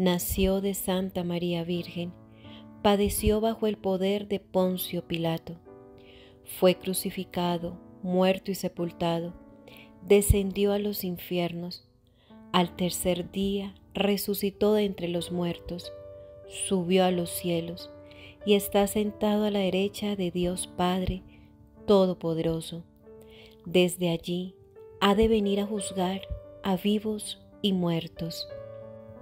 nació de Santa María Virgen, padeció bajo el poder de Poncio Pilato, fue crucificado, muerto y sepultado, descendió a los infiernos, al tercer día resucitó de entre los muertos, subió a los cielos y está sentado a la derecha de Dios Padre Todopoderoso. Desde allí ha de venir a juzgar a vivos y muertos.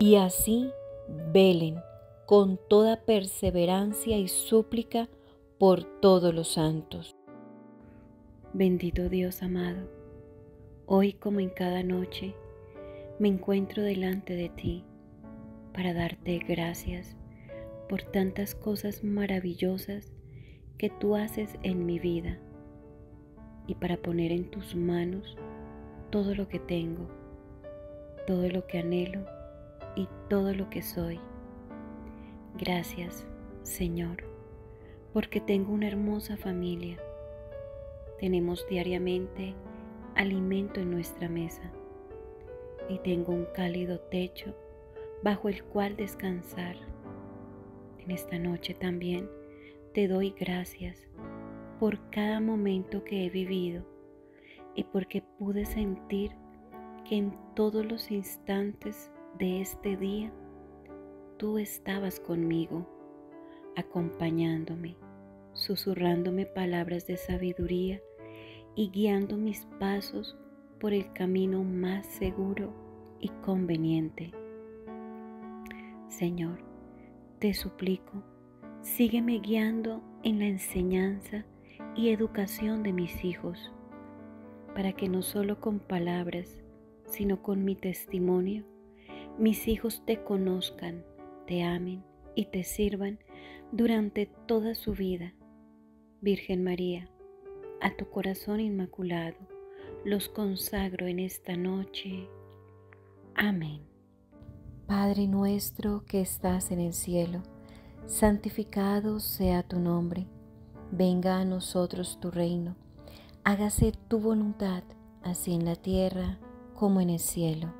y así velen con toda perseverancia y súplica por todos los santos. Bendito Dios amado, hoy como en cada noche, me encuentro delante de ti para darte gracias por tantas cosas maravillosas que tú haces en mi vida y para poner en tus manos todo lo que tengo, todo lo que anhelo y todo lo que soy. Gracias, Señor, porque tengo una hermosa familia. Tenemos diariamente alimento en nuestra mesa y tengo un cálido techo bajo el cual descansar. En esta noche también te doy gracias por cada momento que he vivido y porque pude sentir que en todos los instantes de este día tú estabas conmigo, acompañándome, susurrándome palabras de sabiduría y guiando mis pasos por el camino más seguro y conveniente. Señor, te suplico, sígueme guiando en la enseñanza y educación de mis hijos, para que no solo con palabras, sino con mi testimonio, mis hijos te conozcan, te amen y te sirvan durante toda su vida. Virgen María, a tu corazón inmaculado, los consagro en esta noche. Amén. Padre nuestro que estás en el cielo, santificado sea tu nombre, venga a nosotros tu reino, hágase tu voluntad, así en la tierra como en el cielo.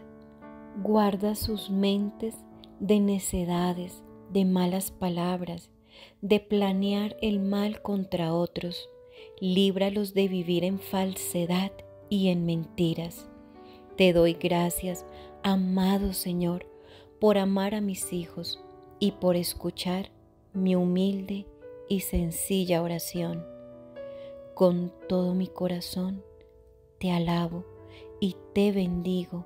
Guarda sus mentes de necedades, de malas palabras, de planear el mal contra otros. Líbralos de vivir en falsedad y en mentiras. Te doy gracias, amado Señor, por amar a mis hijos y por escuchar mi humilde y sencilla oración. Con todo mi corazón te alabo y te bendigo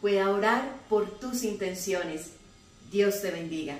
pueda orar por tus intenciones. Dios te bendiga.